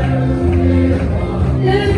You.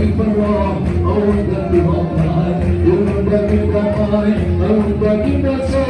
Keep on, oh, that we all die. You know that we all die. Oh, that we all die.